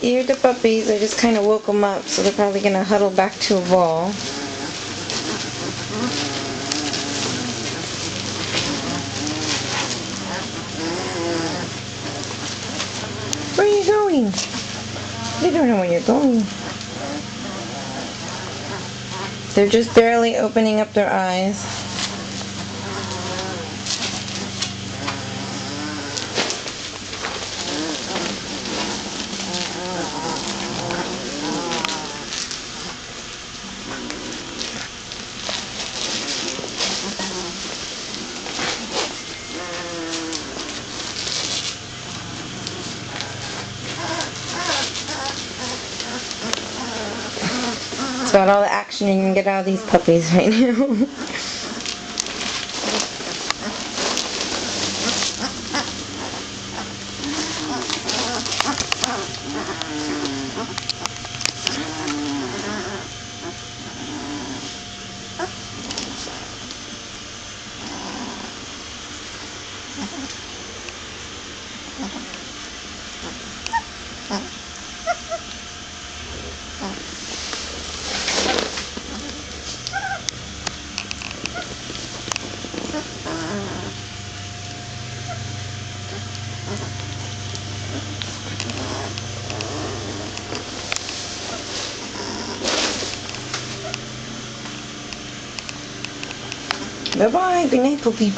You're the puppies. I just kind of woke them up, so they're probably going to huddle back to a ball. Where are you going? They don't know where you're going. They're just barely opening up their eyes. That's about all the action you can get out of these puppies right now. bye. Good night, puppy.